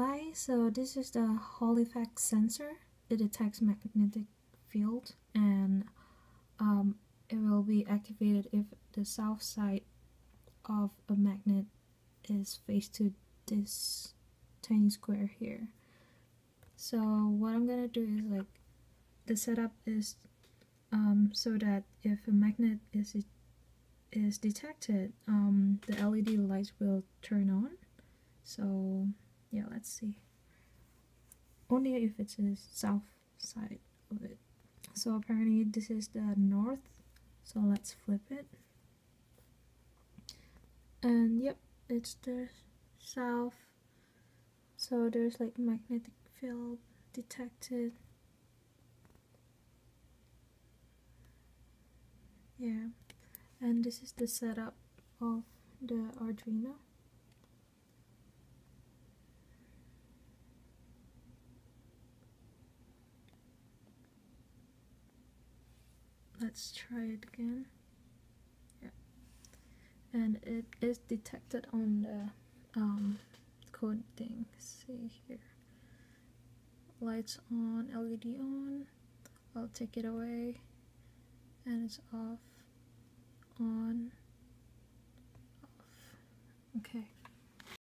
Hi, so this is the Hall effect sensor. It detects magnetic field and um, it will be activated if the south side of a magnet is faced to this tiny square here. So what I'm gonna do is like the setup is um, so that if a magnet is is detected, um, the LED lights will turn on. So yeah let's see. Only if it's the south side of it. So apparently this is the north. So let's flip it. And yep it's the south. So there's like magnetic field detected. Yeah. And this is the setup of the Arduino let's try it again. Yeah. And it is detected on the um, code thing. See here. Lights on LED on. I'll take it away. And it's off. On. Off. Okay